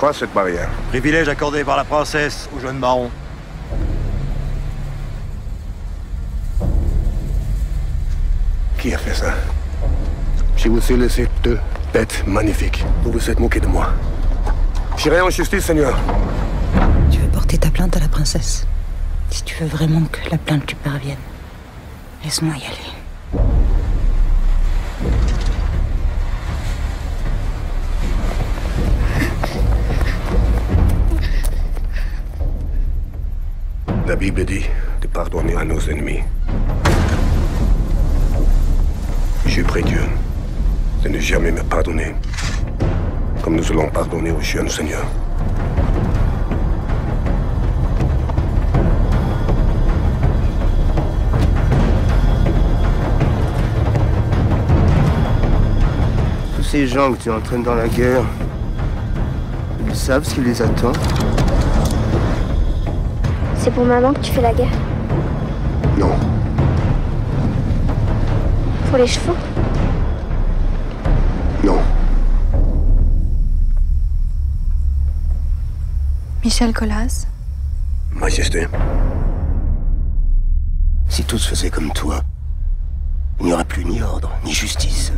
quoi cette barrière Privilège accordé par la princesse au jeune baron. Qui a fait ça? Je vous ai laissé deux bêtes magnifiques. Vous vous êtes moqué de moi. J'irai en justice, Seigneur. Tu veux porter ta plainte à la princesse? Si tu veux vraiment que la plainte lui parvienne, laisse-moi y aller. La Bible dit de pardonner à nos ennemis. Je prie Dieu de ne jamais me pardonner, comme nous allons pardonner au jeune Seigneur. Tous ces gens que tu entraînes dans la guerre, ils savent ce qui les attend. C'est pour maman que tu fais la guerre Non, Pour les chevaux non. Michel Collas Majesté, Si tous faisaient comme toi, il n'y aurait plus ni ordre, ni justice.